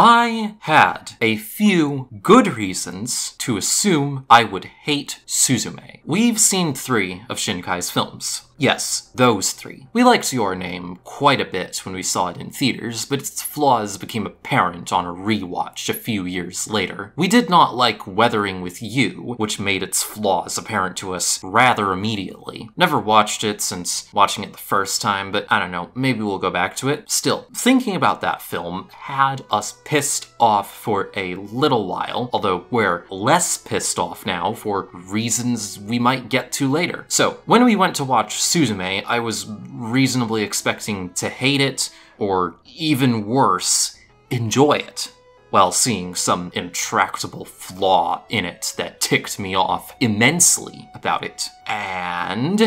I had a few good reasons to assume I would hate Suzume. We've seen three of Shinkai's films. Yes, those three. We liked Your Name quite a bit when we saw it in theaters, but its flaws became apparent on a rewatch a few years later. We did not like Weathering with You, which made its flaws apparent to us rather immediately. Never watched it since watching it the first time, but I don't know, maybe we'll go back to it. Still, thinking about that film had us pissed off for a little while, although we're less pissed off now for reasons we might get to later. So, when we went to watch Suzume, I was reasonably expecting to hate it, or even worse, enjoy it, while seeing some intractable flaw in it that ticked me off immensely about it. And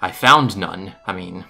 I found none. I mean,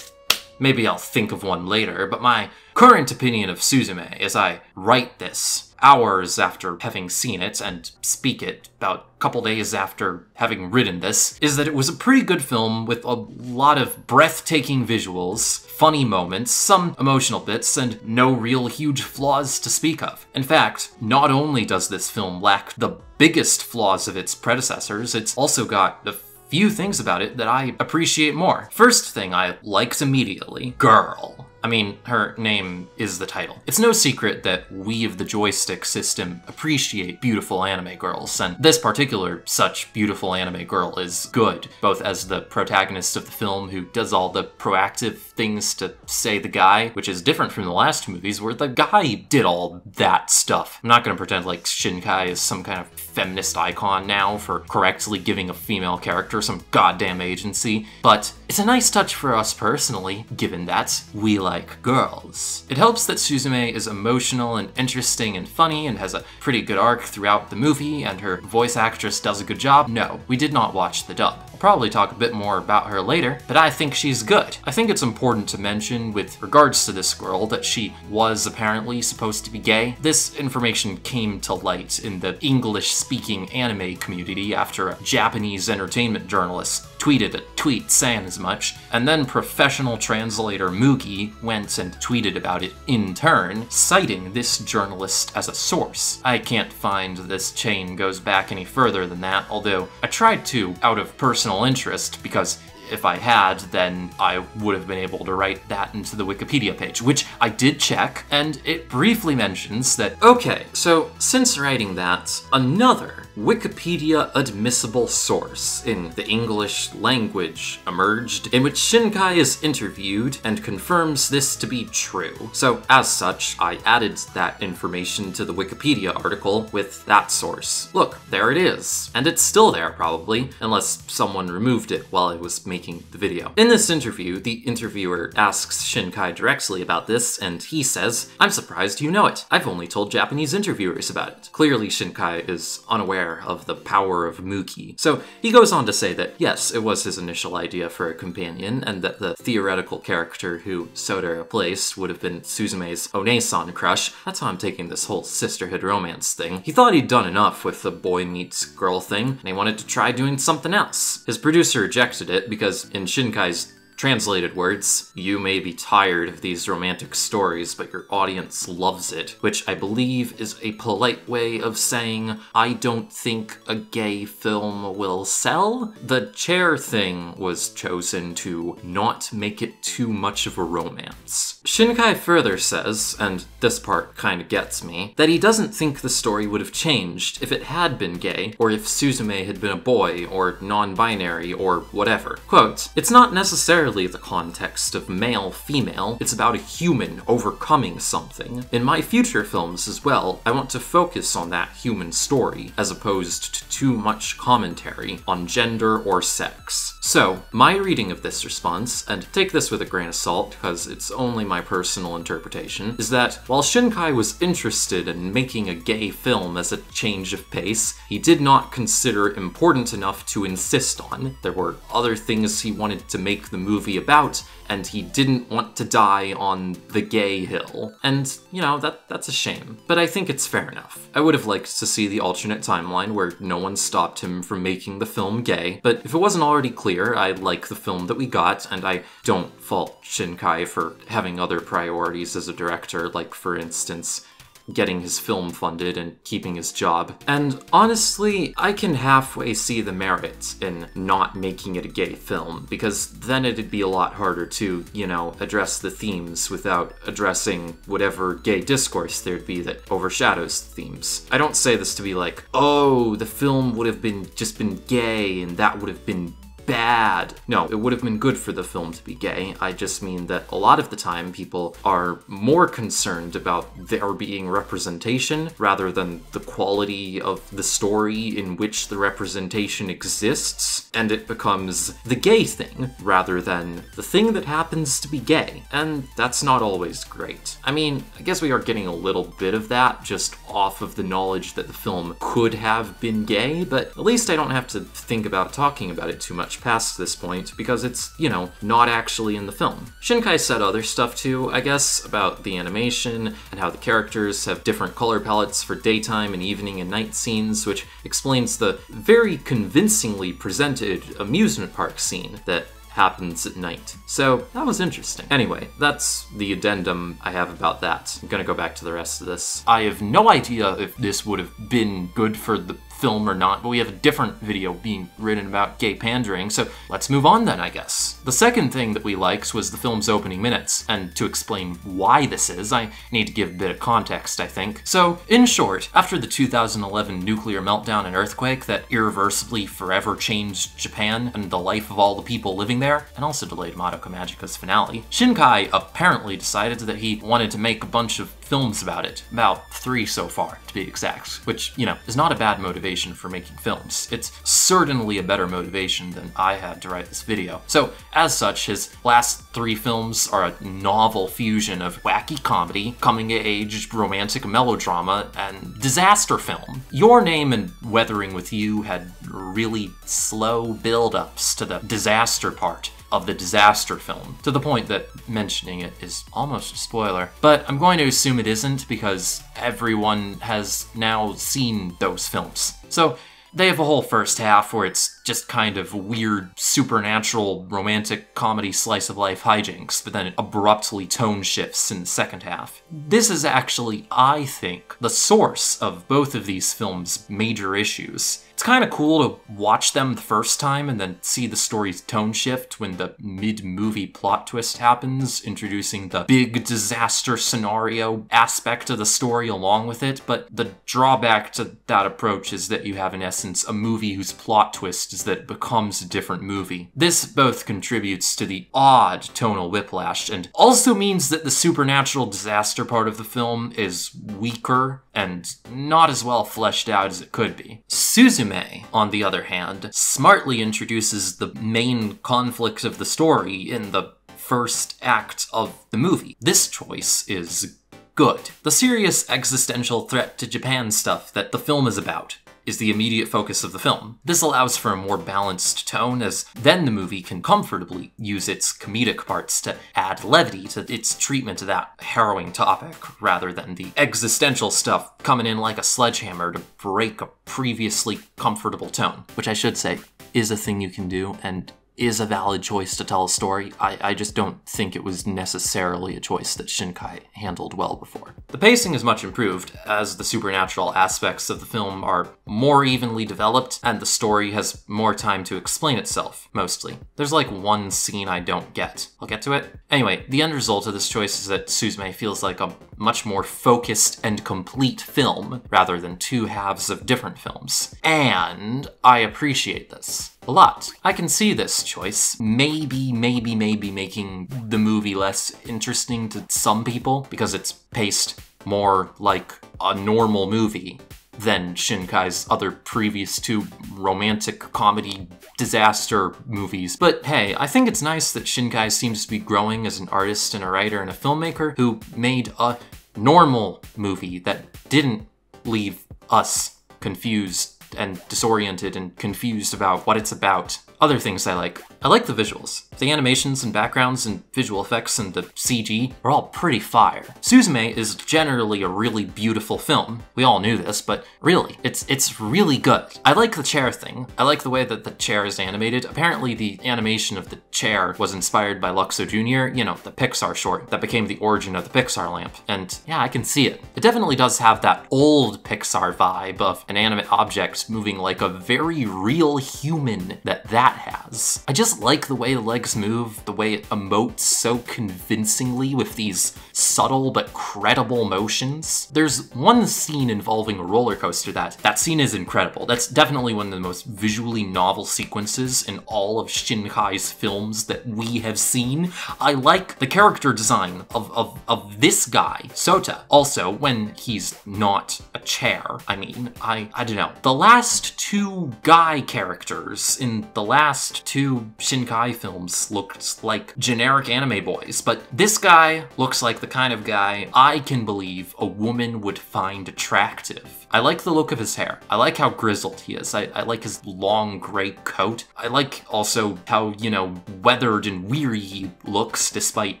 maybe I'll think of one later, but my current opinion of Suzume as I write this hours after having seen it and speak it about a couple days after having written this is that it was a pretty good film with a lot of breathtaking visuals, funny moments, some emotional bits, and no real huge flaws to speak of. In fact, not only does this film lack the biggest flaws of its predecessors, it's also got a few things about it that I appreciate more. First thing I liked immediately girl. I mean, her name is the title. It's no secret that we of the joystick system appreciate beautiful anime girls, and this particular such beautiful anime girl is good, both as the protagonist of the film who does all the proactive things to say the guy, which is different from the last movies where the guy did all that stuff. I'm not gonna pretend like Shinkai is some kind of feminist icon now for correctly giving a female character some goddamn agency, but it's a nice touch for us personally, given that we like girls. It helps that Suzume is emotional and interesting and funny and has a pretty good arc throughout the movie, and her voice actress does a good job. No, we did not watch the dub. Probably talk a bit more about her later, but I think she's good. I think it's important to mention with regards to this girl that she was apparently supposed to be gay. This information came to light in the English speaking anime community after a Japanese entertainment journalist tweeted a tweet saying as much, and then professional translator Mugi went and tweeted about it in turn, citing this journalist as a source. I can't find this chain goes back any further than that, although I tried to out of personal interest because if I had, then I would have been able to write that into the Wikipedia page, which I did check, and it briefly mentions that, okay, so since writing that, another Wikipedia admissible source in the English language emerged, in which Shinkai is interviewed and confirms this to be true. So, as such, I added that information to the Wikipedia article with that source. Look, there it is. And it's still there, probably, unless someone removed it while I was making the video. In this interview, the interviewer asks Shinkai directly about this, and he says, I'm surprised you know it. I've only told Japanese interviewers about it. Clearly, Shinkai is unaware of the power of Muki. So he goes on to say that yes, it was his initial idea for a companion, and that the theoretical character who Sota replaced would have been Suzume's Onesan crush. That's how I'm taking this whole sisterhood romance thing. He thought he'd done enough with the boy meets girl thing, and he wanted to try doing something else. His producer rejected it because in Shinkai's Translated words, you may be tired of these romantic stories, but your audience loves it, which I believe is a polite way of saying, I don't think a gay film will sell. The chair thing was chosen to not make it too much of a romance. Shinkai further says, and this part kinda gets me, that he doesn't think the story would have changed if it had been gay, or if Suzume had been a boy, or non binary, or whatever. Quote, It's not necessarily the context of male female, it's about a human overcoming something. In my future films as well, I want to focus on that human story, as opposed to too much commentary on gender or sex. So, my reading of this response, and take this with a grain of salt because it's only my personal interpretation, is that while Shinkai was interested in making a gay film as a change of pace, he did not consider important enough to insist on. There were other things he wanted to make the movie movie about, and he didn't want to die on the gay hill. And, you know, that that's a shame. But I think it's fair enough. I would have liked to see the alternate timeline where no one stopped him from making the film gay, but if it wasn't already clear, I like the film that we got, and I don't fault Shinkai for having other priorities as a director, like, for instance, getting his film funded and keeping his job. And honestly, I can halfway see the merit in not making it a gay film, because then it'd be a lot harder to, you know, address the themes without addressing whatever gay discourse there'd be that overshadows the themes. I don't say this to be like, oh, the film would have been just been gay and that would have been bad. No, it would have been good for the film to be gay. I just mean that a lot of the time people are more concerned about there being representation rather than the quality of the story in which the representation exists, and it becomes the gay thing rather than the thing that happens to be gay. And that's not always great. I mean, I guess we are getting a little bit of that just off of the knowledge that the film could have been gay, but at least I don't have to think about talking about it too much much past this point because it's, you know, not actually in the film. Shinkai said other stuff too, I guess, about the animation and how the characters have different color palettes for daytime and evening and night scenes, which explains the very convincingly presented amusement park scene that happens at night. So that was interesting. Anyway, that's the addendum I have about that. I'm gonna go back to the rest of this. I have no idea if this would have been good for the film or not, but we have a different video being written about gay pandering, so let's move on then, I guess. The second thing that we liked was the film's opening minutes, and to explain why this is, I need to give a bit of context, I think. So, in short, after the 2011 nuclear meltdown and earthquake that irreversibly forever changed Japan and the life of all the people living there, and also delayed Madoka Magica's finale, Shinkai apparently decided that he wanted to make a bunch of films about it. About three so far, to be exact. Which, you know, is not a bad motivation for making films. It's certainly a better motivation than I had to write this video. So, as such, his last three films are a novel fusion of wacky comedy, coming-of-age romantic melodrama, and disaster film. Your Name and Weathering With You had really slow build-ups to the disaster part of the disaster film, to the point that mentioning it is almost a spoiler. But I'm going to assume it isn't because everyone has now seen those films. So they have a whole first half where it's just kind of weird, supernatural, romantic comedy slice of life hijinks, but then it abruptly tone shifts in the second half. This is actually, I think, the source of both of these films' major issues. It's kind of cool to watch them the first time and then see the story's tone shift when the mid movie plot twist happens, introducing the big disaster scenario aspect of the story along with it. But the drawback to that approach is that you have, in essence, a movie whose plot twist is that it becomes a different movie. This both contributes to the odd tonal whiplash and also means that the supernatural disaster part of the film is weaker and not as well fleshed out as it could be. Suzume, on the other hand, smartly introduces the main conflict of the story in the first act of the movie. This choice is good. The serious existential threat to Japan stuff that the film is about is the immediate focus of the film. This allows for a more balanced tone, as then the movie can comfortably use its comedic parts to add levity to its treatment of that harrowing topic, rather than the existential stuff coming in like a sledgehammer to break a previously comfortable tone. Which I should say is a thing you can do, and is a valid choice to tell a story. I, I just don't think it was necessarily a choice that Shinkai handled well before. The pacing is much improved, as the supernatural aspects of the film are more evenly developed, and the story has more time to explain itself, mostly. There's like one scene I don't get. I'll get to it. Anyway, the end result of this choice is that Suzume feels like a much more focused and complete film, rather than two halves of different films. And I appreciate this a lot. I can see this choice. Maybe, maybe, maybe making the movie less interesting to some people because it's paced more like a normal movie than Shinkai's other previous two romantic comedy disaster movies. But hey, I think it's nice that Shinkai seems to be growing as an artist and a writer and a filmmaker who made a normal movie that didn't leave us confused and disoriented and confused about what it's about Other things I like. I like the visuals. The animations and backgrounds and visual effects and the CG are all pretty fire. Suzume is generally a really beautiful film. We all knew this, but really, it's it's really good. I like the chair thing. I like the way that the chair is animated. Apparently the animation of the chair was inspired by Luxo Jr., you know, the Pixar short that became the origin of the Pixar lamp. And yeah, I can see it. It definitely does have that old Pixar vibe of an animate object moving like a very real human that that has. I just like the way the legs move, the way it emotes so convincingly with these subtle but credible motions. There's one scene involving a roller coaster that that scene is incredible. That's definitely one of the most visually novel sequences in all of Shinkai's films that we have seen. I like the character design of, of, of this guy, Sota. Also, when he's not a chair, I mean, I, I don't know. The last two guy characters in the last two Shinkai films looked like generic anime boys, but this guy looks like the kind of guy I can believe a woman would find attractive. I like the look of his hair. I like how grizzled he is. I, I like his long gray coat. I like also how, you know, weathered and weary he looks despite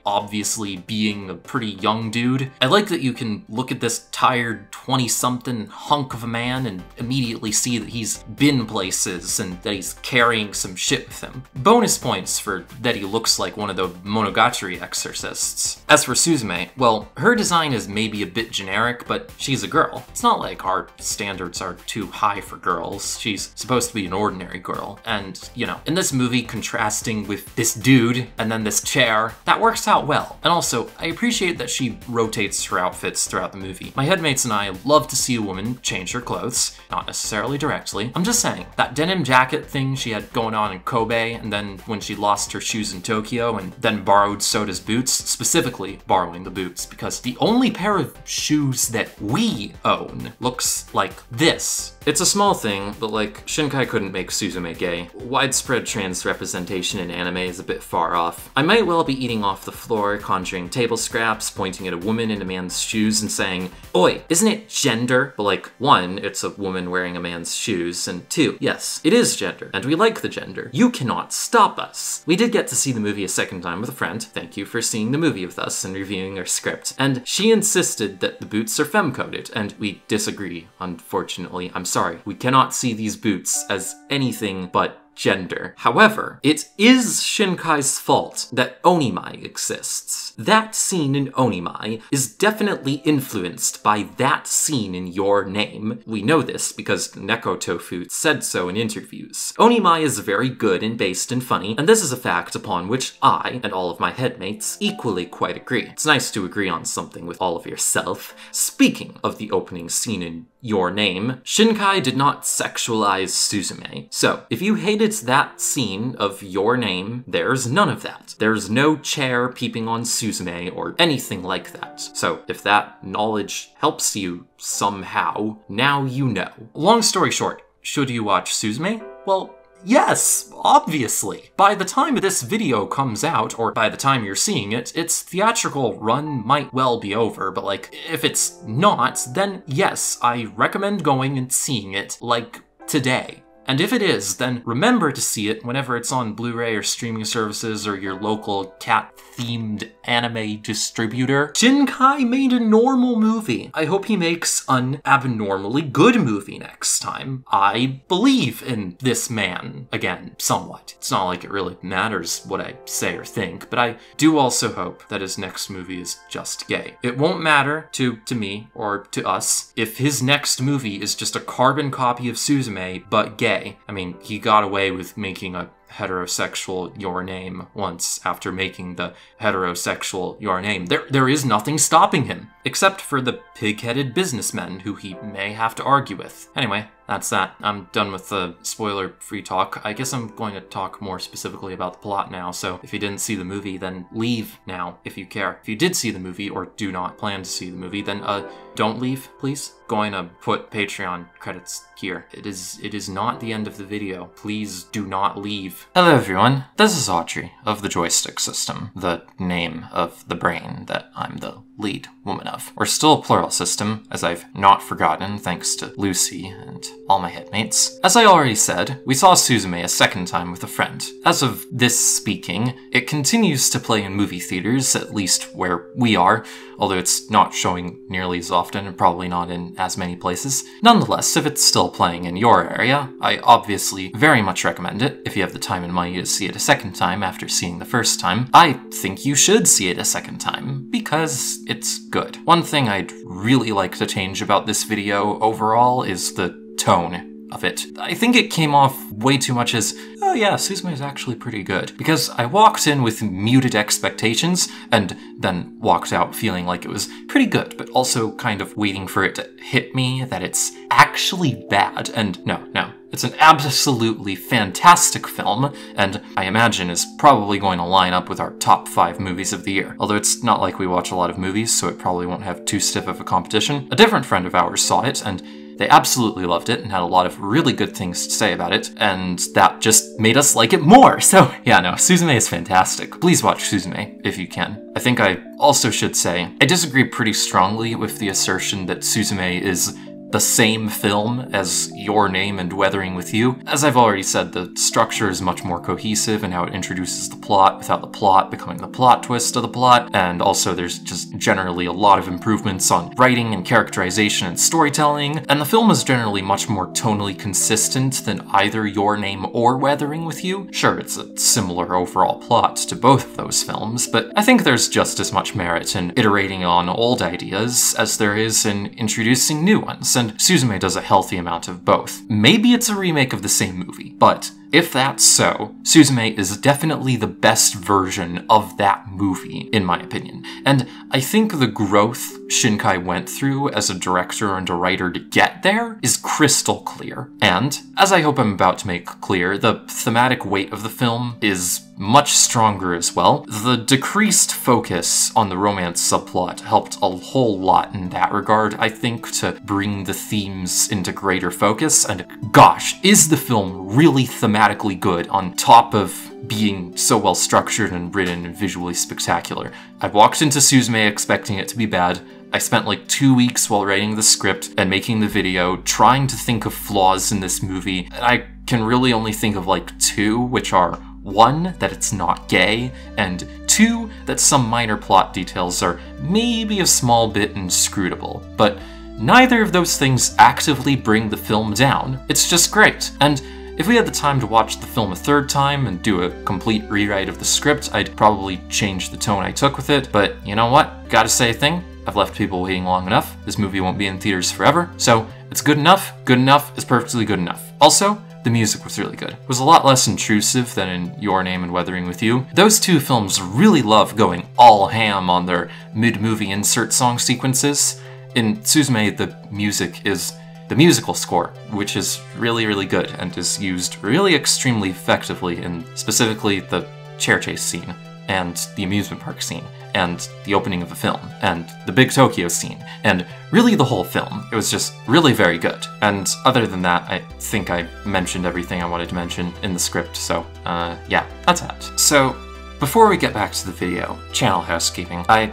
obviously being a pretty young dude. I like that you can look at this tired 20 something hunk of a man and immediately see that he's been places and that he's carrying some shit with him. Bonus points for that he looks like one of the Monogatari exorcists. As for Suzume, well, her design is maybe a bit generic, but she's a girl. It's not like our standards are too high for girls. She's supposed to be an ordinary girl. And, you know, in this movie, contrasting with this dude and then this chair, that works out well. And also, I appreciate that she rotates her outfits throughout the movie. My headmates and I love to see a woman change her clothes, not necessarily directly. I'm just saying, that denim jacket thing she had going on in Kobe, and then when she lost her shoes in Tokyo and then borrowed Sota's boots, specifically borrowing the boots, because the only pair of shoes that we own looks like this. It's a small thing, but like, Shinkai couldn't make Suzume gay. Widespread trans representation in anime is a bit far off. I might well be eating off the floor, conjuring table scraps, pointing at a woman in a man's shoes and saying, Oi, isn't it gender? But like, one, it's a woman wearing a man's shoes, and two, yes, it is gender, and we like the gender. You cannot stop us. We did get to see the movie a second time with a friend. Thank you for seeing the movie with us and reviewing our script. And she insisted that the boots are femme-coded, and we disagree, unfortunately. I'm sorry. We cannot see these boots as anything but gender. However, it is Shinkai's fault that Onimai exists. That scene in Onimai is definitely influenced by that scene in Your Name. We know this because Neko Tofu said so in interviews. Onimai is very good and based and funny, and this is a fact upon which I, and all of my headmates, equally quite agree. It's nice to agree on something with all of yourself. Speaking of the opening scene in Your Name, Shinkai did not sexualize Suzume. So, if you hated that scene of Your Name, there's none of that. There's no chair peeping on Suzume or anything like that. So, if that knowledge helps you somehow, now you know. Long story short, should you watch Suzume? Well, Yes, obviously. By the time this video comes out, or by the time you're seeing it, its theatrical run might well be over, but like, if it's not, then yes, I recommend going and seeing it, like, today. And if it is, then remember to see it whenever it's on Blu ray or streaming services or your local cat themed anime distributor. Shinkai made a normal movie. I hope he makes an abnormally good movie next time. I believe in this man again, somewhat. It's not like it really matters what I say or think, but I do also hope that his next movie is just gay. It won't matter to, to me or to us if his next movie is just a carbon copy of Suzume, but gay. I mean, he got away with making a heterosexual Your Name once after making the heterosexual Your Name. There, there is nothing stopping him, except for the pig-headed businessmen who he may have to argue with. Anyway, that's that. I'm done with the spoiler-free talk. I guess I'm going to talk more specifically about the plot now, so if you didn't see the movie, then leave now if you care. If you did see the movie or do not plan to see the movie, then uh, don't leave, please. Going to put Patreon credits here. It is it is not the end of the video. Please do not leave. Hello everyone, this is Audrey of the Joystick System, the name of the brain that I'm the lead woman of. We're still a plural system, as I've not forgotten thanks to Lucy and all my headmates. As I already said, we saw Suzume a second time with a friend. As of this speaking, it continues to play in movie theaters, at least where we are, although it's not showing nearly as often and probably not in as many places. Nonetheless, if it's still playing in your area, I obviously very much recommend it if you have the time and money to see it a second time after seeing the first time. I think you should see it a second time because it's good. One thing I'd really like to change about this video overall is the tone of it. I think it came off way too much as, oh yeah, Suzume is actually pretty good. Because I walked in with muted expectations and then walked out feeling like it was pretty good, but also kind of waiting for it to hit me that it's actually bad. And no, no, it's an absolutely fantastic film, and I imagine is probably going to line up with our top five movies of the year. Although it's not like we watch a lot of movies, so it probably won't have too stiff of a competition. A different friend of ours saw it, and they absolutely loved it and had a lot of really good things to say about it, and that just made us like it more. So, yeah, no, Suzume is fantastic. Please watch Suzume if you can. I think I also should say, I disagree pretty strongly with the assertion that Suzume is the same film as Your Name and Weathering with You. As I've already said, the structure is much more cohesive in how it introduces the plot without the plot becoming the plot twist of the plot, and also there's just generally a lot of improvements on writing and characterization and storytelling, and the film is generally much more tonally consistent than either Your Name or Weathering with You. Sure, it's a similar overall plot to both of those films, but I think there's just as much merit in iterating on old ideas as there is in introducing new ones, and Suzume does a healthy amount of both. Maybe it's a remake of the same movie, but if that's so, Suzume is definitely the best version of that movie, in my opinion. And I think the growth Shinkai went through as a director and a writer to get there is crystal clear. And, as I hope I'm about to make clear, the thematic weight of the film is much stronger as well. The decreased focus on the romance subplot helped a whole lot in that regard, I think, to bring the themes into greater focus. And gosh, is the film really thematically good on top of being so well structured and written and visually spectacular. I walked into Suzume expecting it to be bad. I spent like two weeks while writing the script and making the video, trying to think of flaws in this movie, and I can really only think of like two, which are one, that it's not gay, and two, that some minor plot details are maybe a small bit inscrutable. But neither of those things actively bring the film down. It's just great. And if we had the time to watch the film a third time and do a complete rewrite of the script, I'd probably change the tone I took with it, but you know what? Gotta say a thing. I've left people waiting long enough. This movie won't be in theaters forever, so it's good enough. Good enough is perfectly good enough. Also, the music was really good. It was a lot less intrusive than in Your Name and Weathering with You. Those two films really love going all ham on their mid-movie insert song sequences. In Suzume, the music is the musical score, which is really, really good and is used really extremely effectively in specifically the chair chase scene and the amusement park scene and the opening of the film and the big Tokyo scene and really the whole film. It was just really very good. And other than that, I think I mentioned everything I wanted to mention in the script, so uh, yeah, that's that. So before we get back to the video, channel housekeeping, I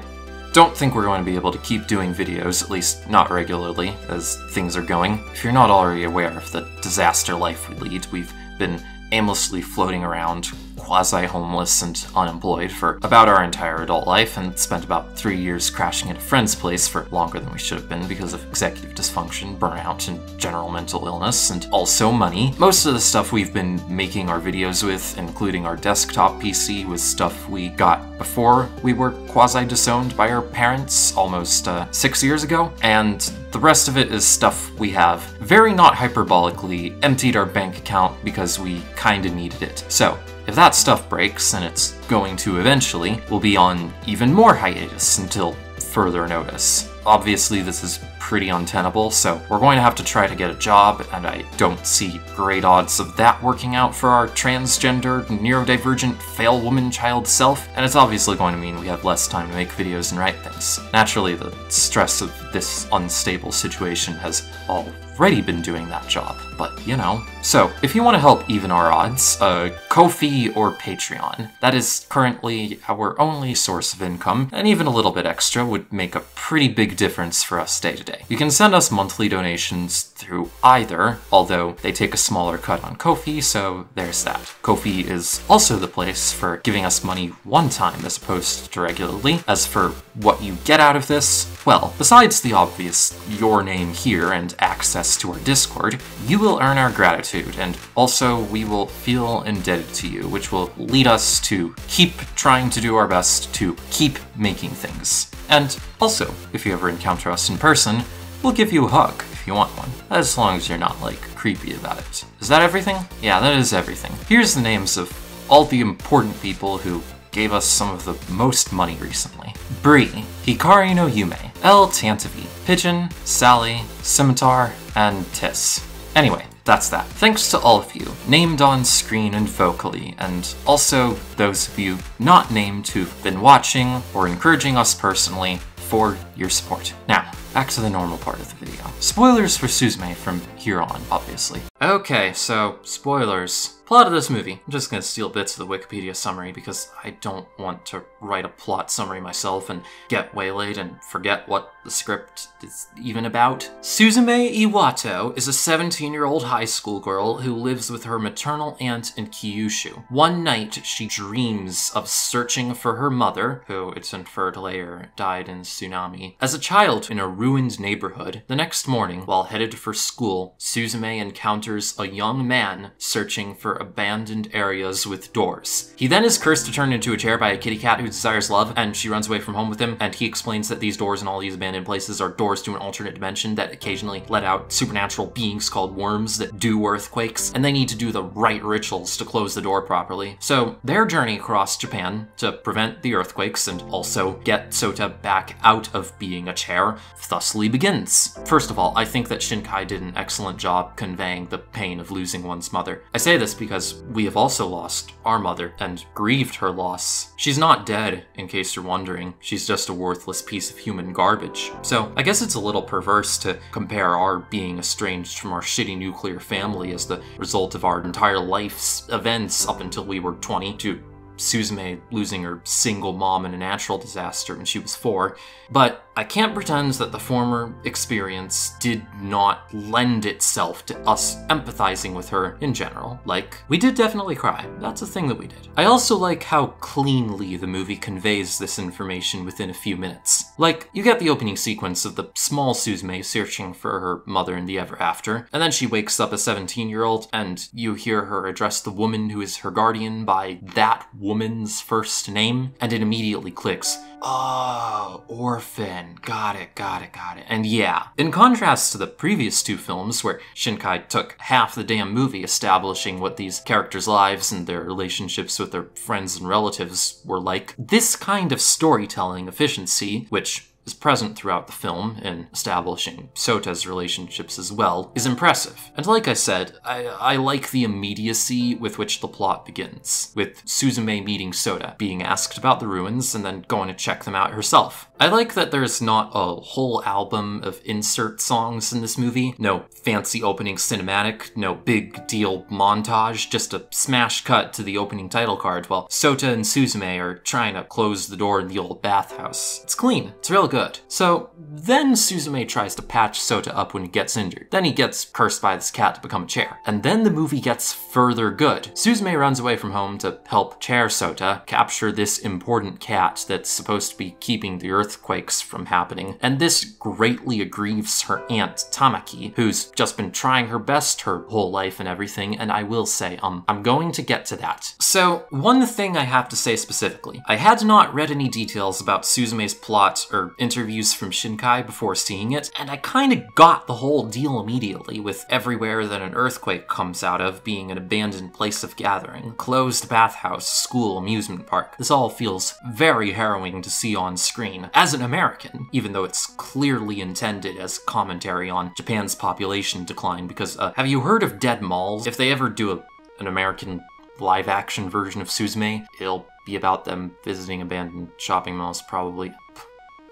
don't think we're going to be able to keep doing videos, at least not regularly, as things are going. If you're not already aware of the disaster life we lead, we've been aimlessly floating around, quasi homeless and unemployed for about our entire adult life, and spent about three years crashing at a friend's place for longer than we should have been because of executive dysfunction, burnout, and general mental illness, and also money. Most of the stuff we've been making our videos with, including our desktop PC, was stuff we got before we were quasi disowned by our parents almost uh, six years ago, and the rest of it is stuff we have very not hyperbolically emptied our bank account because we kinda needed it. So, if that stuff breaks, and it's going to eventually, we'll be on even more hiatus until further notice. Obviously this is pretty untenable, so we're going to have to try to get a job, and I don't see great odds of that working out for our transgender, neurodivergent, fail woman child self, and it's obviously going to mean we have less time to make videos and write things. Naturally, the stress of this unstable situation has already been doing that job, but you know. So, if you want to help even our odds, uh, Ko-fi or Patreon. That is currently our only source of income, and even a little bit extra would make a pretty big difference for us day to day. You can send us monthly donations through either, although they take a smaller cut on Ko-fi, so there's that. Ko-fi is also the place for giving us money one time as opposed to regularly. As for what you get out of this, well, besides the obvious your name here and access to our Discord, you will earn our gratitude, and also we will feel indebted to you, which will lead us to keep trying to do our best to keep making things. And also, if you ever encounter us in person, we'll give you a hug if you want one, as long as you're not, like, creepy about it. Is that everything? Yeah, that is everything. Here's the names of all the important people who gave us some of the most money recently. Bree, Hikari no Yume, El Tantavi, Pigeon, Sally, Scimitar, and Tiss. Anyway, that's that. Thanks to all of you, named on screen and vocally, and also those of you not named who've been watching or encouraging us personally for your support. Now, back to the normal part of the video. Spoilers for Suzume from here on, obviously. Okay, so spoilers. Plot of this movie. I'm just gonna steal bits of the Wikipedia summary because I don't want to write a plot summary myself and get waylaid and forget what the script is even about. Suzume Iwato is a 17 year old high school girl who lives with her maternal aunt in Kyushu. One night, she dreams of searching for her mother, who it's inferred later died in tsunami. As a child in a ruined neighborhood, the next morning, while headed for school, Suzume encounters a young man searching for abandoned areas with doors. He then is cursed to turn into a chair by a kitty cat who desires love, and she runs away from home with him, and he explains that these doors and all these abandoned places are doors to an alternate dimension that occasionally let out supernatural beings called worms that do earthquakes, and they need to do the right rituals to close the door properly. So their journey across Japan to prevent the earthquakes and also get Sota back out of being a chair thusly begins. First of all, I think that Shinkai did an excellent job conveying the pain of losing one's mother. I say this because we have also lost our mother and grieved her loss. She's not dead, in case you're wondering. She's just a worthless piece of human garbage. So I guess it's a little perverse to compare our being estranged from our shitty nuclear family as the result of our entire life's events up until we were 20 to Suzume losing her single mom in a natural disaster when she was four, but I can't pretend that the former experience did not lend itself to us empathizing with her in general. Like, we did definitely cry. That's a thing that we did. I also like how cleanly the movie conveys this information within a few minutes. Like, you get the opening sequence of the small Suzume searching for her mother in the ever after, and then she wakes up a 17 year old, and you hear her address the woman who is her guardian by that woman's first name, and it immediately clicks. Oh, orphan. Got it, got it, got it. And yeah, in contrast to the previous two films, where Shinkai took half the damn movie establishing what these characters' lives and their relationships with their friends and relatives were like, this kind of storytelling efficiency, which is present throughout the film in establishing Sota's relationships as well, is impressive. And like I said, I, I like the immediacy with which the plot begins, with Suzume meeting Sota, being asked about the ruins, and then going to check them out herself. I like that there's not a whole album of insert songs in this movie, no fancy opening cinematic, no big deal montage, just a smash cut to the opening title card while Sota and Suzume are trying to close the door in the old bathhouse. It's clean, it's real good. So then Suzume tries to patch Sota up when he gets injured. Then he gets cursed by this cat to become a chair. And then the movie gets further good. Suzume runs away from home to help Chair Sota capture this important cat that's supposed to be keeping the earthquakes from happening. And this greatly aggrieves her aunt Tamaki, who's just been trying her best her whole life and everything, and I will say, um, I'm going to get to that. So, one thing I have to say specifically, I had not read any details about Suzume's plot or interviews from Shinkai before seeing it, and I kind of got the whole deal immediately, with everywhere that an earthquake comes out of being an abandoned place of gathering, closed bathhouse, school, amusement park. This all feels very harrowing to see on screen. As an American, even though it's clearly intended as commentary on Japan's population decline, because uh, have you heard of dead malls? If they ever do a, an American live action version of Suzume, it'll be about them visiting abandoned shopping malls, probably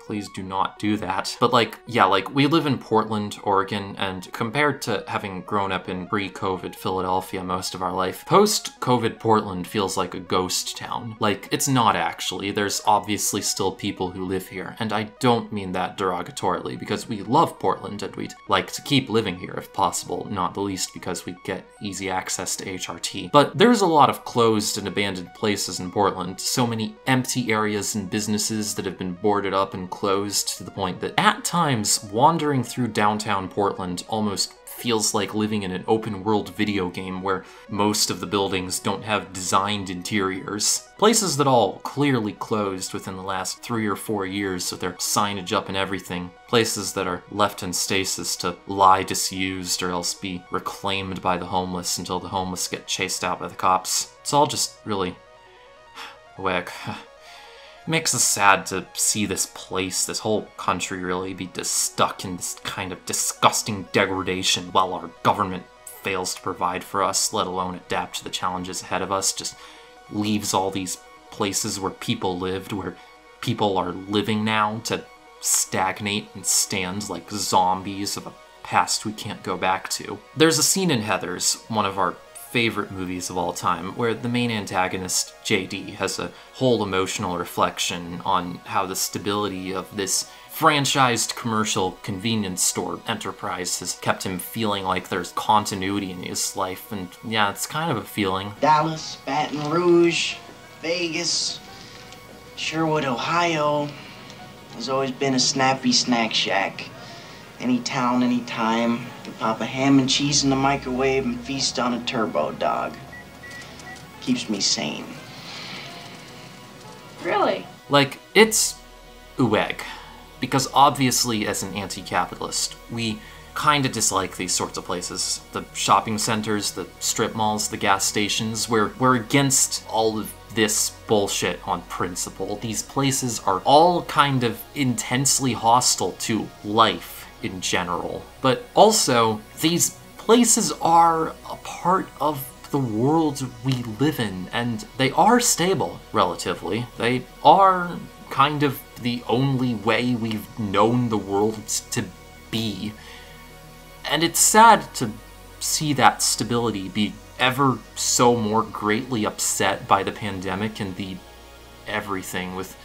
please do not do that. But like, yeah, like we live in Portland, Oregon, and compared to having grown up in pre-COVID Philadelphia most of our life, post-COVID Portland feels like a ghost town. Like, it's not actually. There's obviously still people who live here, and I don't mean that derogatorily because we love Portland and we'd like to keep living here if possible, not the least because we get easy access to HRT. But there's a lot of closed and abandoned places in Portland, so many empty areas and businesses that have been boarded up and closed to the point that at times wandering through downtown Portland almost feels like living in an open world video game where most of the buildings don't have designed interiors. Places that all clearly closed within the last three or four years with their signage up and everything. Places that are left in stasis to lie disused or else be reclaimed by the homeless until the homeless get chased out by the cops. It's all just really. whack. makes us sad to see this place, this whole country really be stuck in this kind of disgusting degradation while our government fails to provide for us, let alone adapt to the challenges ahead of us, just leaves all these places where people lived, where people are living now to stagnate and stand like zombies of a past we can't go back to. There's a scene in Heathers, one of our favorite movies of all time, where the main antagonist, JD, has a whole emotional reflection on how the stability of this franchised commercial convenience store enterprise has kept him feeling like there's continuity in his life, and yeah, it's kind of a feeling. Dallas, Baton Rouge, Vegas, Sherwood, Ohio. has always been a snappy snack shack. Any town, any time. You pop a ham and cheese in the microwave and feast on a turbo dog. Keeps me sane. Really? Like, it's UEG. Because obviously, as an anti capitalist, we kind of dislike these sorts of places. The shopping centers, the strip malls, the gas stations. We're, we're against all of this bullshit on principle. These places are all kind of intensely hostile to life in general. But also, these places are a part of the world we live in, and they are stable, relatively. They are kind of the only way we've known the world to be. And it's sad to see that stability be ever so more greatly upset by the pandemic and the everything with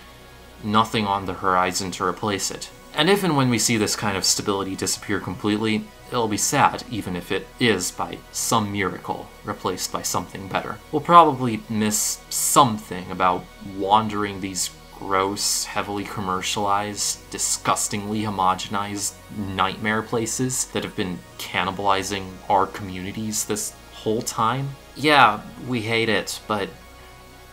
nothing on the horizon to replace it. And if and when we see this kind of stability disappear completely, it'll be sad, even if it is by some miracle replaced by something better. We'll probably miss something about wandering these gross, heavily commercialized, disgustingly homogenized nightmare places that have been cannibalizing our communities this whole time. Yeah, we hate it, but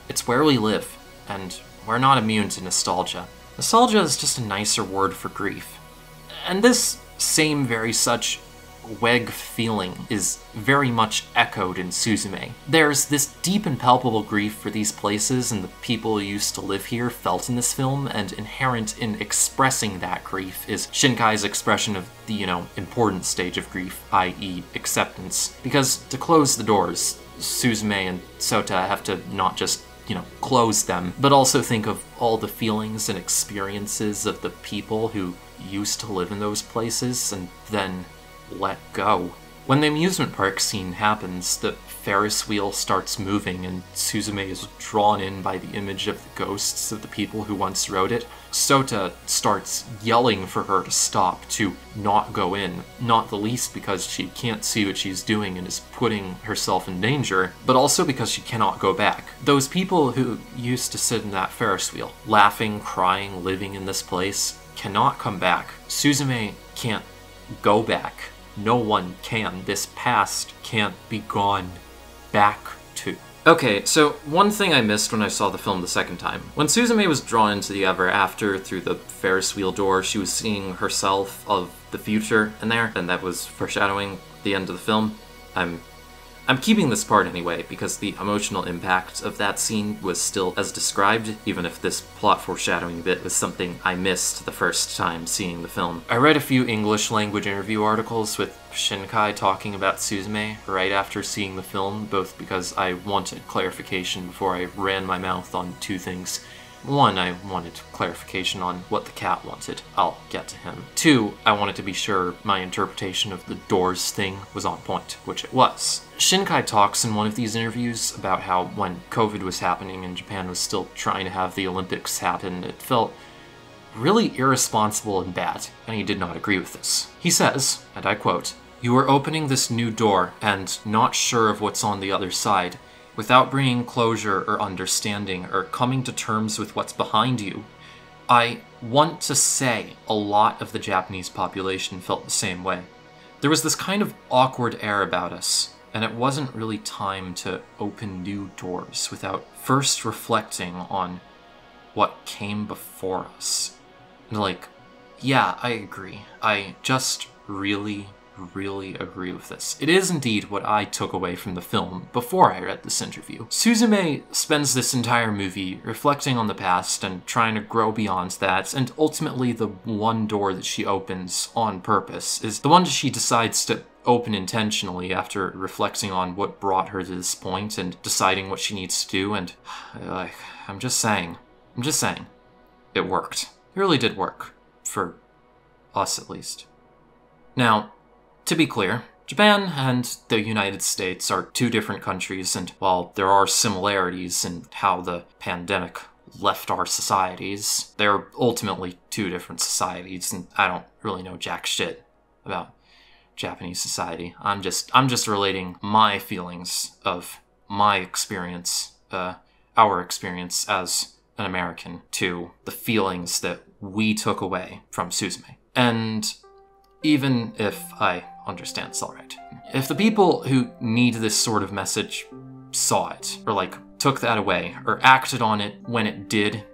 it's where we live, and we're not immune to nostalgia. Nostalgia is just a nicer word for grief. And this same very such weg feeling is very much echoed in Suzume. There's this deep and palpable grief for these places and the people who used to live here felt in this film, and inherent in expressing that grief is Shinkai's expression of the, you know, important stage of grief, i.e., acceptance. Because to close the doors, Suzume and Sota have to not just you know, close them, but also think of all the feelings and experiences of the people who used to live in those places and then let go. When the amusement park scene happens, the Ferris wheel starts moving and Suzume is drawn in by the image of the ghosts of the people who once rode it. Sota starts yelling for her to stop, to not go in, not the least because she can't see what she's doing and is putting herself in danger, but also because she cannot go back. Those people who used to sit in that Ferris wheel, laughing, crying, living in this place, cannot come back. Suzume can't go back no one can. This past can't be gone back to. Okay, so one thing I missed when I saw the film the second time. When Suzume was drawn into the ever after through the Ferris wheel door, she was seeing herself of the future in there, and that was foreshadowing the end of the film. I'm I'm keeping this part anyway, because the emotional impact of that scene was still as described, even if this plot foreshadowing bit was something I missed the first time seeing the film. I read a few English language interview articles with Shinkai talking about Suzume right after seeing the film, both because I wanted clarification before I ran my mouth on two things one, I wanted clarification on what the cat wanted. I'll get to him. Two, I wanted to be sure my interpretation of the doors thing was on point, which it was. Shinkai talks in one of these interviews about how when COVID was happening and Japan was still trying to have the Olympics happen, it felt really irresponsible and bad, and he did not agree with this. He says, and I quote, You are opening this new door and not sure of what's on the other side without bringing closure or understanding or coming to terms with what's behind you. I want to say a lot of the Japanese population felt the same way. There was this kind of awkward air about us, and it wasn't really time to open new doors without first reflecting on what came before us. And like, yeah, I agree. I just really, really agree with this. It is indeed what I took away from the film before I read this interview. Suzume spends this entire movie reflecting on the past and trying to grow beyond that, and ultimately the one door that she opens on purpose is the one that she decides to open intentionally after reflecting on what brought her to this point and deciding what she needs to do and like uh, I'm just saying. I'm just saying. It worked. Really did work. For us at least. Now, to be clear, Japan and the United States are two different countries, and while there are similarities in how the pandemic left our societies, they're ultimately two different societies, and I don't really know jack shit about Japanese society. I'm just I'm just relating my feelings of my experience, uh, our experience as an American, to the feelings that we took away from Suzume. And even if I understand alright. If the people who need this sort of message saw it, or like took that away, or acted on it when it did,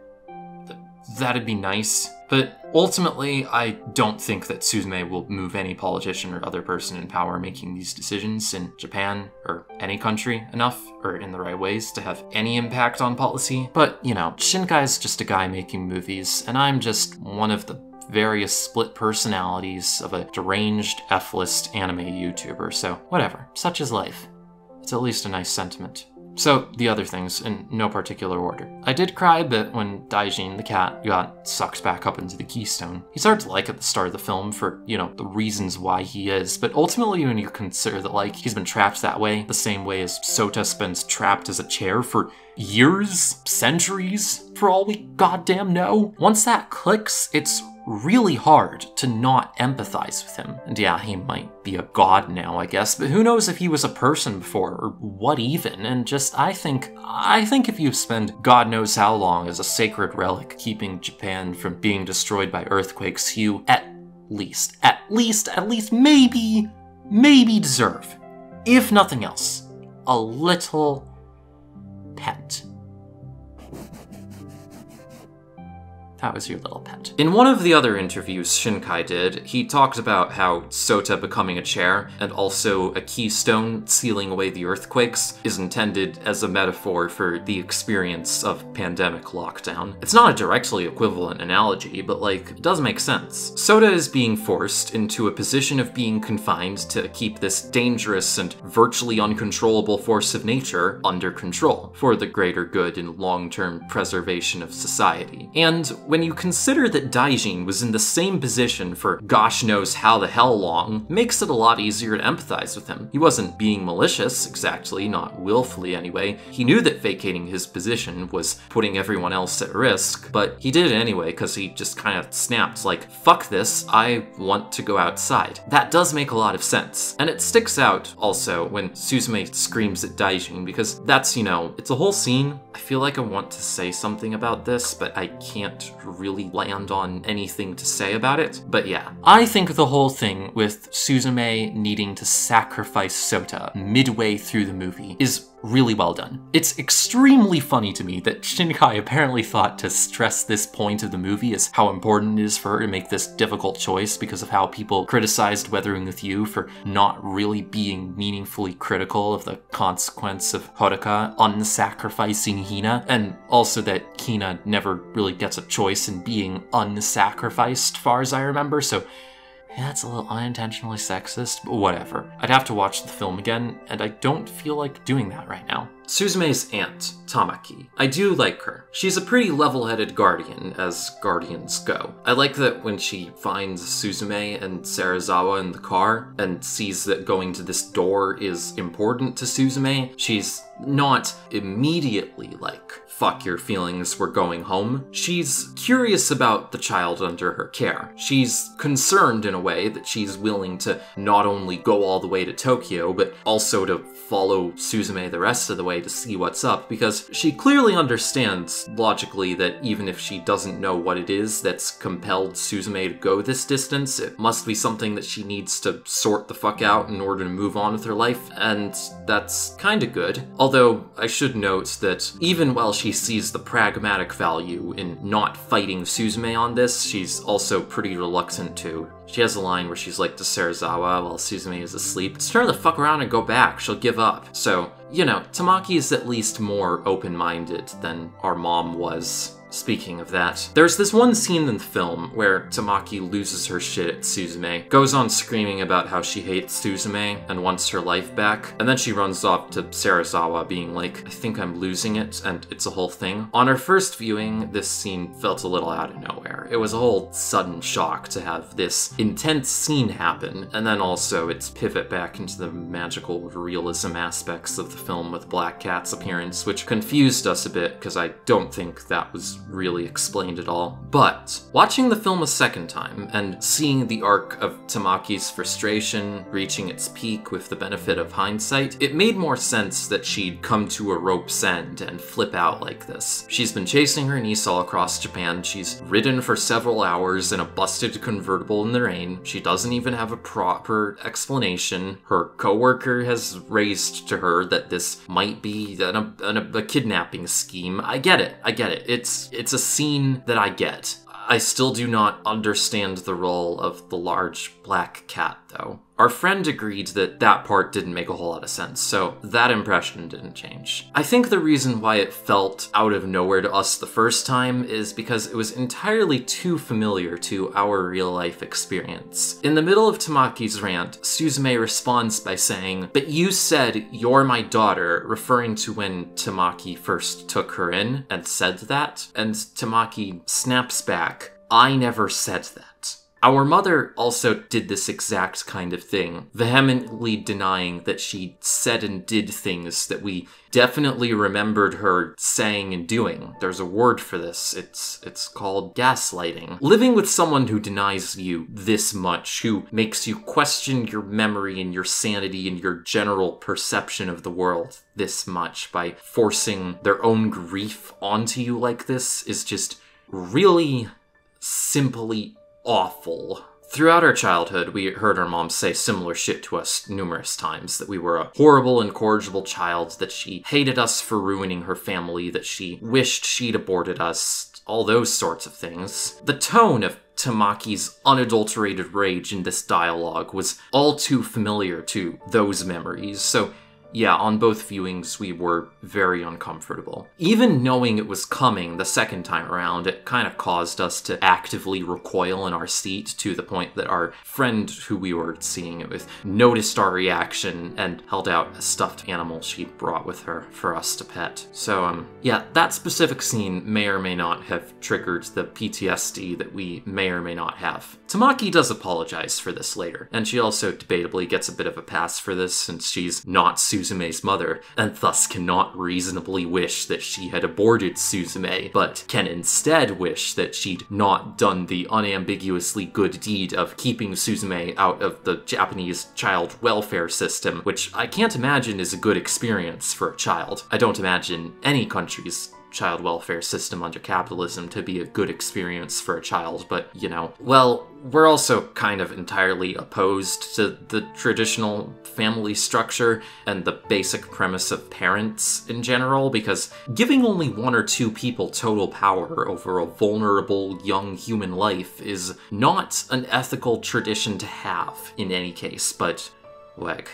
th- that'd be nice. But ultimately, I don't think that Suzume will move any politician or other person in power making these decisions in Japan or any country enough or in the right ways to have any impact on policy. But, you know, Shinkai's just a guy making movies, and I'm just one of the various split personalities of a deranged F-list anime YouTuber, so whatever, such is life. It's at least a nice sentiment. So, the other things, in no particular order. I did cry a bit when Daijin, the cat, got sucked back up into the Keystone. He's hard to like at the start of the film for, you know, the reasons why he is, but ultimately when you consider that, like, he's been trapped that way, the same way as Sota spends trapped as a chair for years, centuries, for all we goddamn know, once that clicks, it's really hard to not empathize with him. And yeah, he might be a god now, I guess, but who knows if he was a person before or what even? And just I think I think if you spend god knows how long as a sacred relic keeping Japan from being destroyed by earthquakes, you at least, at least, at least maybe maybe deserve, if nothing else, a little pet. That was your little pet. In one of the other interviews Shinkai did, he talked about how Sota becoming a chair and also a keystone sealing away the earthquakes is intended as a metaphor for the experience of pandemic lockdown. It's not a directly equivalent analogy, but like, it does make sense. Sota is being forced into a position of being confined to keep this dangerous and virtually uncontrollable force of nature under control for the greater good and long-term preservation of society. And when you consider that Daijin was in the same position for gosh knows how the hell long, makes it a lot easier to empathize with him. He wasn't being malicious, exactly, not willfully anyway. He knew that vacating his position was putting everyone else at risk, but he did it anyway because he just kind of snapped like, fuck this, I want to go outside. That does make a lot of sense. And it sticks out also when Suzume screams at Daijin because that's, you know, it's a whole scene. I feel like I want to say something about this, but I can't really land on anything to say about it. But yeah, I think the whole thing with Suzume needing to sacrifice Sota midway through the movie is really well done. It's extremely funny to me that Shinkai apparently thought to stress this point of the movie as how important it is for her to make this difficult choice because of how people criticized Weathering with You for not really being meaningfully critical of the consequence of Hodaka unsacrificing Hina, and also that Hina never really gets a choice in being unsacrificed, far as I remember, so yeah, that's a little unintentionally sexist, but whatever. I'd have to watch the film again, and I don't feel like doing that right now. Suzume's aunt, Tamaki. I do like her. She's a pretty level headed guardian, as guardians go. I like that when she finds Suzume and Serizawa in the car and sees that going to this door is important to Suzume, she's not immediately like, fuck your feelings, we're going home. She's curious about the child under her care. She's concerned in a way that she's willing to not only go all the way to Tokyo, but also to follow Suzume the rest of the way to see what's up, because she clearly understands logically that even if she doesn't know what it is that's compelled Suzume to go this distance, it must be something that she needs to sort the fuck out in order to move on with her life, and that's kinda good. Although, I should note that even while she sees the pragmatic value in not fighting Suzume on this, she's also pretty reluctant to. She has a line where she's like to Serizawa while Suzume is asleep, just turn the fuck around and go back, she'll give up. So, you know, Tamaki is at least more open minded than our mom was. Speaking of that, there's this one scene in the film where Tamaki loses her shit at Suzume, goes on screaming about how she hates Suzume and wants her life back, and then she runs off to Serizawa being like, I think I'm losing it, and it's a whole thing. On our first viewing, this scene felt a little out of nowhere. It was a whole sudden shock to have this intense scene happen, and then also its pivot back into the magical realism aspects of the film with Black Cat's appearance, which confused us a bit because I don't think that was really explained at all. But watching the film a second time and seeing the arc of Tamaki's frustration reaching its peak with the benefit of hindsight, it made more sense that she'd come to a rope's end and flip out like this. She's been chasing her niece all across Japan, she's ridden for several hours in a busted convertible in the she doesn't even have a proper explanation. Her coworker has raised to her that this might be an, an, a kidnapping scheme. I get it, I get it. It's it's a scene that I get. I still do not understand the role of the large black cat, though. Our friend agreed that that part didn't make a whole lot of sense, so that impression didn't change. I think the reason why it felt out of nowhere to us the first time is because it was entirely too familiar to our real life experience. In the middle of Tamaki's rant, Suzume responds by saying, But you said you're my daughter, referring to when Tamaki first took her in and said that, and Tamaki snaps back, I never said that. Our mother also did this exact kind of thing, vehemently denying that she said and did things that we definitely remembered her saying and doing. There's a word for this. It's it's called gaslighting. Living with someone who denies you this much, who makes you question your memory and your sanity and your general perception of the world this much by forcing their own grief onto you like this is just really simply awful. Throughout our childhood, we heard our mom say similar shit to us numerous times that we were a horrible, and incorrigible child, that she hated us for ruining her family, that she wished she'd aborted us, all those sorts of things. The tone of Tamaki's unadulterated rage in this dialogue was all too familiar to those memories, so yeah, on both viewings, we were very uncomfortable. Even knowing it was coming the second time around, it kind of caused us to actively recoil in our seat to the point that our friend who we were seeing it with noticed our reaction and held out a stuffed animal she'd brought with her for us to pet. So, um, yeah, that specific scene may or may not have triggered the PTSD that we may or may not have. Tamaki does apologize for this later, and she also debatably gets a bit of a pass for this since she's not Suzume's mother, and thus cannot reasonably wish that she had aborted Suzume, but can instead wish that she'd not done the unambiguously good deed of keeping Suzume out of the Japanese child welfare system, which I can't imagine is a good experience for a child. I don't imagine any country's child welfare system under capitalism to be a good experience for a child, but you know, well, we're also kind of entirely opposed to the traditional family structure and the basic premise of parents in general, because giving only one or two people total power over a vulnerable young human life is not an ethical tradition to have in any case, but, like,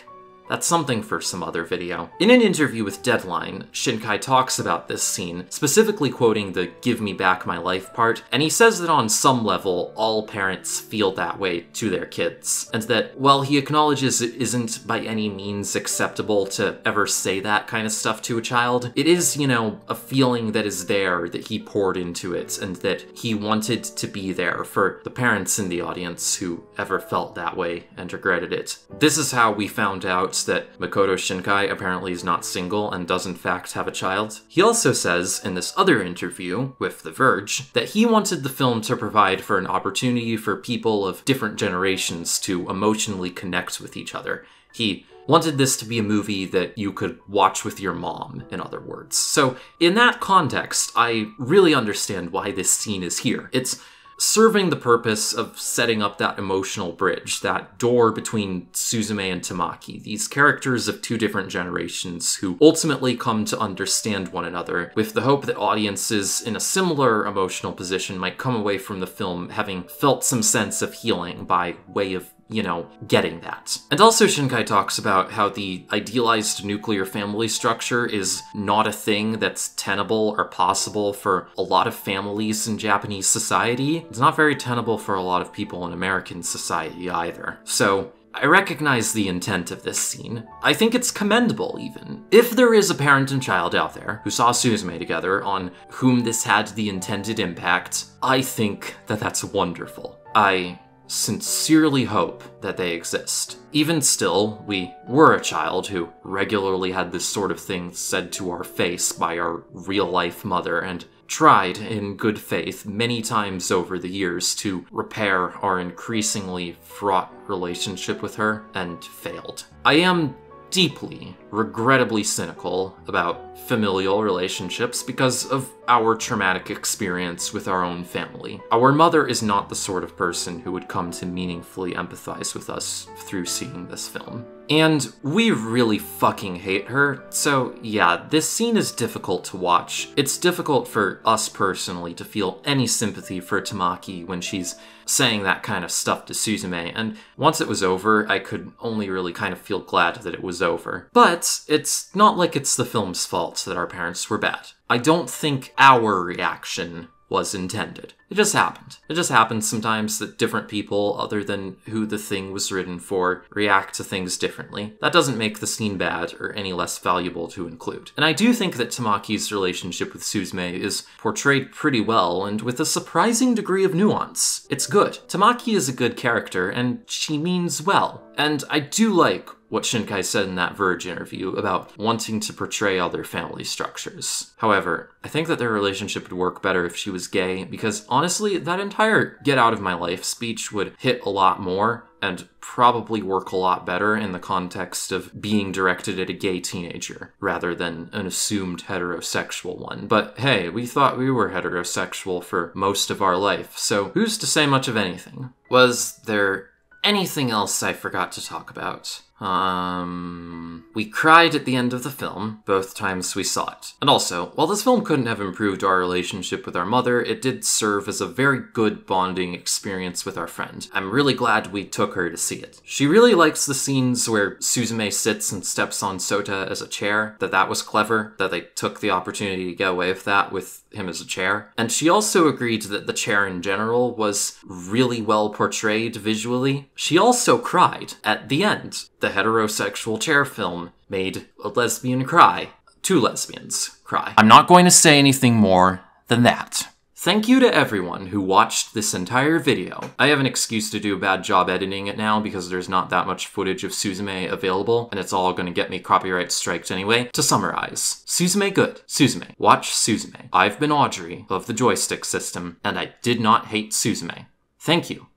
that's something for some other video. In an interview with Deadline, Shinkai talks about this scene, specifically quoting the give me back my life part, and he says that on some level, all parents feel that way to their kids, and that while he acknowledges it isn't by any means acceptable to ever say that kind of stuff to a child, it is, you know, a feeling that is there that he poured into it, and that he wanted to be there for the parents in the audience who ever felt that way and regretted it. This is how we found out that Makoto Shinkai apparently is not single and does in fact have a child. He also says in this other interview with The Verge that he wanted the film to provide for an opportunity for people of different generations to emotionally connect with each other. He wanted this to be a movie that you could watch with your mom, in other words. So, in that context, I really understand why this scene is here. It's serving the purpose of setting up that emotional bridge, that door between Suzume and Tamaki, these characters of two different generations who ultimately come to understand one another, with the hope that audiences in a similar emotional position might come away from the film having felt some sense of healing by way of you know, getting that. And also Shinkai talks about how the idealized nuclear family structure is not a thing that's tenable or possible for a lot of families in Japanese society. It's not very tenable for a lot of people in American society either. So I recognize the intent of this scene. I think it's commendable, even. If there is a parent and child out there who saw Suzume together on whom this had the intended impact, I think that that's wonderful. I sincerely hope that they exist. Even still, we were a child who regularly had this sort of thing said to our face by our real life mother and tried in good faith many times over the years to repair our increasingly fraught relationship with her and failed. I am deeply, regrettably cynical about familial relationships because of our traumatic experience with our own family. Our mother is not the sort of person who would come to meaningfully empathize with us through seeing this film. And we really fucking hate her, so yeah, this scene is difficult to watch. It's difficult for us personally to feel any sympathy for Tamaki when she's saying that kind of stuff to Suzume, and once it was over, I could only really kind of feel glad that it was over. But it's not like it's the film's fault that our parents were bad. I don't think our reaction was intended. It just happened. It just happens sometimes that different people, other than who the thing was written for, react to things differently. That doesn't make the scene bad or any less valuable to include. And I do think that Tamaki's relationship with Suzume is portrayed pretty well and with a surprising degree of nuance. It's good. Tamaki is a good character and she means well. And I do like what Shinkai said in that Verge interview about wanting to portray other family structures. However, I think that their relationship would work better if she was gay, because honestly, that entire get out of my life speech would hit a lot more and probably work a lot better in the context of being directed at a gay teenager rather than an assumed heterosexual one. But hey, we thought we were heterosexual for most of our life, so who's to say much of anything? Was there anything else I forgot to talk about? Um, we cried at the end of the film, both times we saw it. And also, while this film couldn't have improved our relationship with our mother, it did serve as a very good bonding experience with our friend. I'm really glad we took her to see it. She really likes the scenes where Suzume sits and steps on Sota as a chair, that that was clever, that they took the opportunity to get away with that with him as a chair. And she also agreed that the chair in general was really well portrayed visually. She also cried at the end. The heterosexual chair film made a lesbian cry. Two lesbians cry. I'm not going to say anything more than that. Thank you to everyone who watched this entire video. I have an excuse to do a bad job editing it now because there's not that much footage of Suzume available and it's all gonna get me copyright striked anyway. To summarize, Suzume good. Suzume. Watch Suzume. I've been Audrey of the joystick system and I did not hate Suzume. Thank you.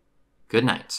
Good night.